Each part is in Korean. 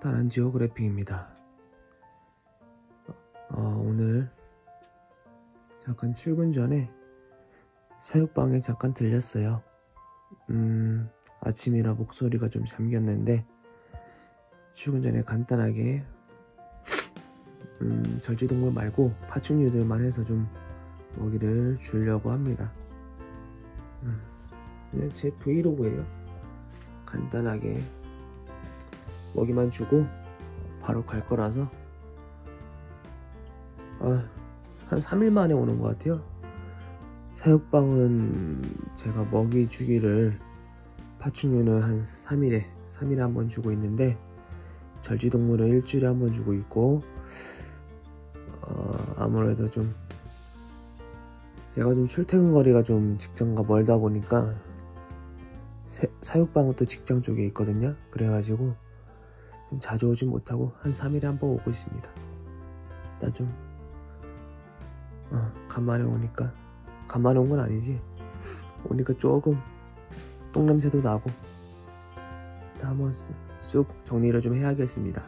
다른 지오그래픽입니다. 어, 오늘 잠깐 출근 전에 사육방에 잠깐 들렸어요. 음, 아침이라 목소리가 좀 잠겼는데 출근 전에 간단하게 음, 절지동물 말고 파충류들만 해서 좀 먹이를 주려고 합니다. 음, 제 브이로그예요. 간단하게 먹이만 주고 바로 갈 거라서 아, 한 3일 만에 오는 것 같아요. 사육방은 제가 먹이 주기를 파충류는 한 3일에 3일에 한 번 주고 있는데 절지동물은 일주일에 한 번 주고 있고 어, 아무래도 좀 제가 좀 출퇴근 거리가 좀 직장과 멀다 보니까 세, 사육방은 또 직장 쪽에 있거든요. 그래가지고 좀 자주 오지 못하고 한 3일에 한 번 오고 있습니다. 나 좀, 어, 간만에 오니까, 간만에 온 건 아니지. 오니까 조금 똥냄새도 나고, 한번 쑥 정리를 좀 해야겠습니다.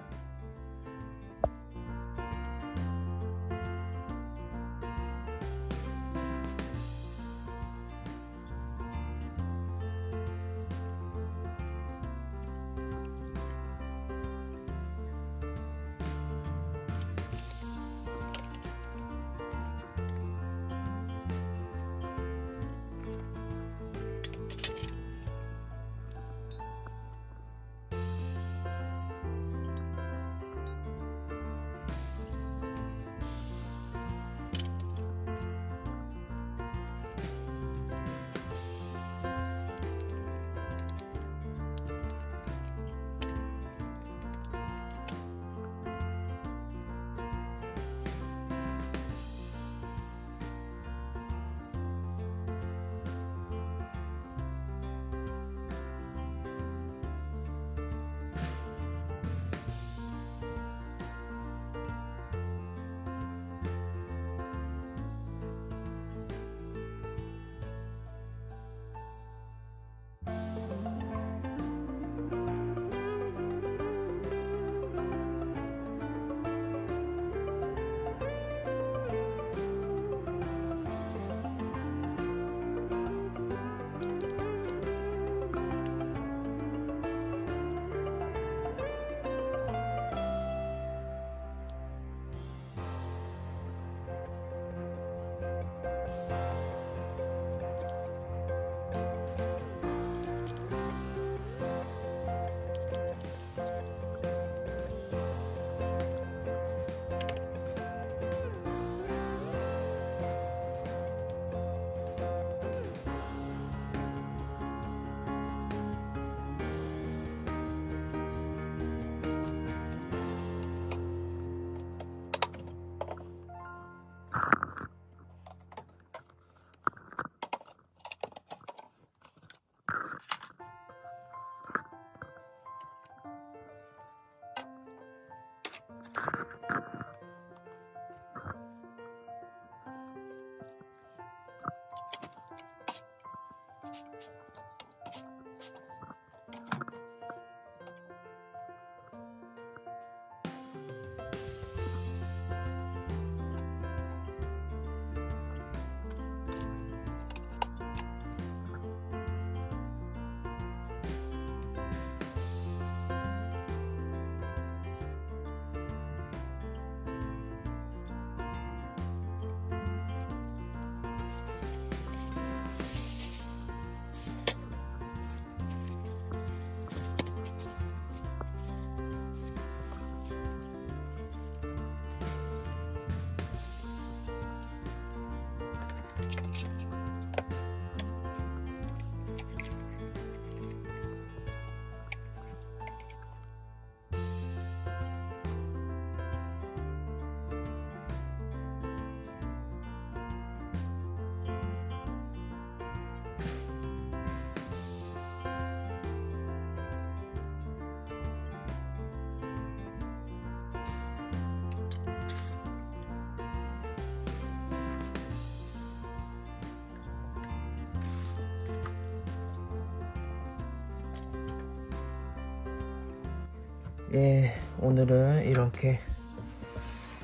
예, 오늘은 이렇게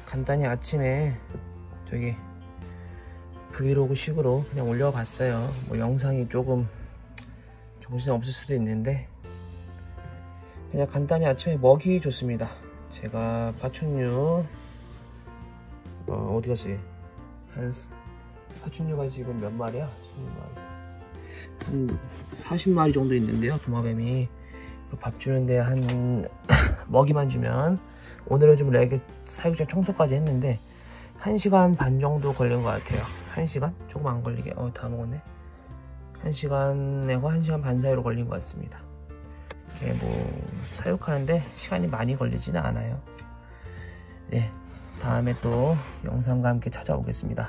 간단히 아침에 저기 브이로그 식으로 그냥 올려봤어요. 뭐 영상이 조금 정신 없을 수도 있는데 그냥 간단히 아침에 먹이 줬습니다. 제가 파충류 어, 어디 갔지? 한 스- 파충류가 지금 몇 마리야? 20마리. 한 40마리 정도 있는데요. 도마뱀이 그밥 주는데 한 먹이만 주면 오늘은 좀 레게 사육장 청소까지 했는데 1시간 반 정도 걸린 것 같아요. 1시간? 조금 안 걸리게. 어 다 먹었네. 1시간 내고 1시간 반 사이로 걸린 것 같습니다. 이게 뭐 사육하는데 시간이 많이 걸리지는 않아요. 네 다음에 또 영상과 함께 찾아오겠습니다.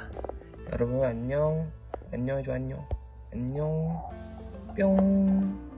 여러분 안녕. 안녕해줘 안녕. 안녕. 뿅.